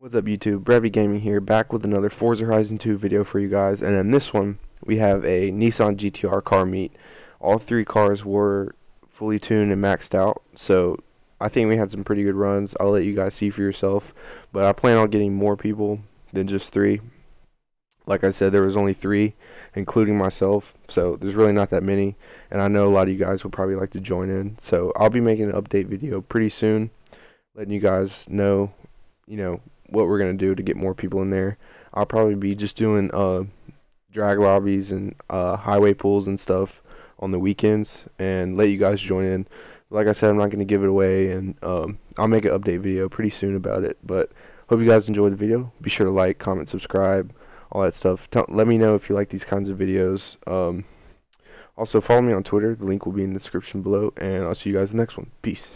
What's up YouTube, Brevity Gaming here, back with another Forza Horizon 2 video for you guys, and in this one, we have a Nissan GTR car meet. All three cars were fully tuned and maxed out, so I think we had some pretty good runs. I'll let you guys see for yourself, but I plan on getting more people than just three. Like I said, there was only three, including myself, so there's really not that many, and I know a lot of you guys would probably like to join in, so I'll be making an update video pretty soon, letting you guys know, you know, what we're gonna do to get more people in there. I'll probably be just doing uh drag lobbies and uh highway pools and stuff on the weekends and let you guys join in. Like I said, I'm not gonna give it away and um I'll make an update video pretty soon about it. But hope you guys enjoyed the video. Be sure to like, comment, subscribe, all that stuff. Tell, let me know if you like these kinds of videos. Um also follow me on Twitter. The link will be in the description below and I'll see you guys in the next one. Peace.